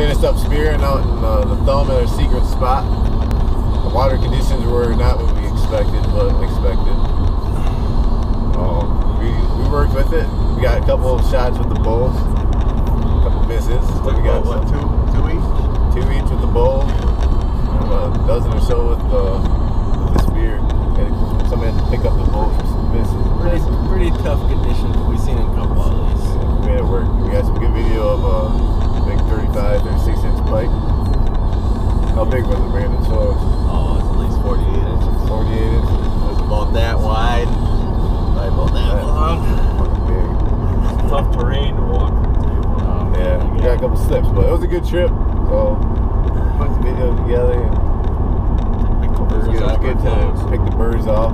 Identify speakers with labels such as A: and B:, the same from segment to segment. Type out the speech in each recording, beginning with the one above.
A: finished up spearing out in uh, the thumb at our secret spot. The water conditions were not what we expected, but expected. Um, we, we worked with it. We got a couple of shots with the bulls, a couple misses.
B: Took
A: we got
B: what, two, two each?
A: two each with the bowl, a dozen or so with the, with the spear. And somebody had to pick up the bowl for some misses.
C: Pretty, pretty tough conditions we've seen in a couple of these.
A: We made it work. We got some good video of a big 35, 36 inch pike. How big was it, Brandon? So
C: Oh, it's at least 48 inches.
A: 48 inches.
C: It's about that wide, probably about that
A: Right.
C: long.
A: Fucking big.
D: Tough terrain to walk through. too.
A: Yeah, we got a couple slips, but it was a good trip. So put the video together and
C: Pick the
A: it was
C: birds
A: good, it was good to pick the birds off.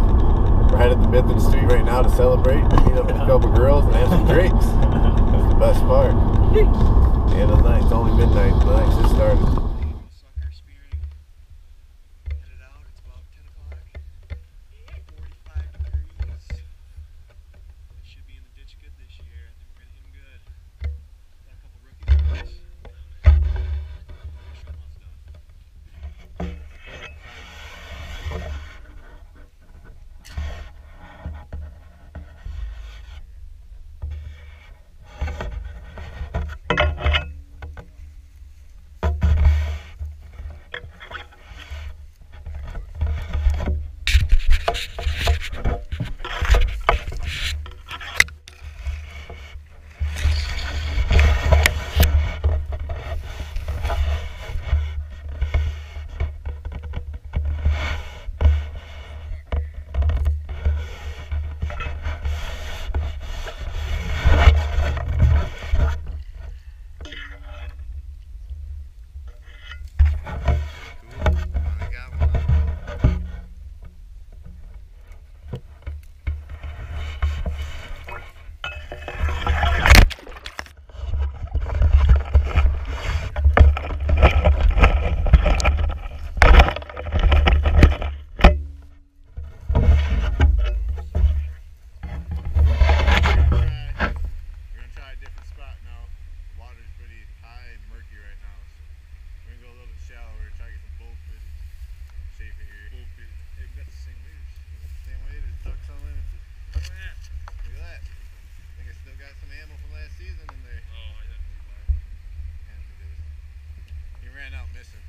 A: We're headed to Benton Street right now to celebrate, meet up with a couple girls and have some drinks. That's the best part. End the night, it's only midnight. The night just started.
E: Missing.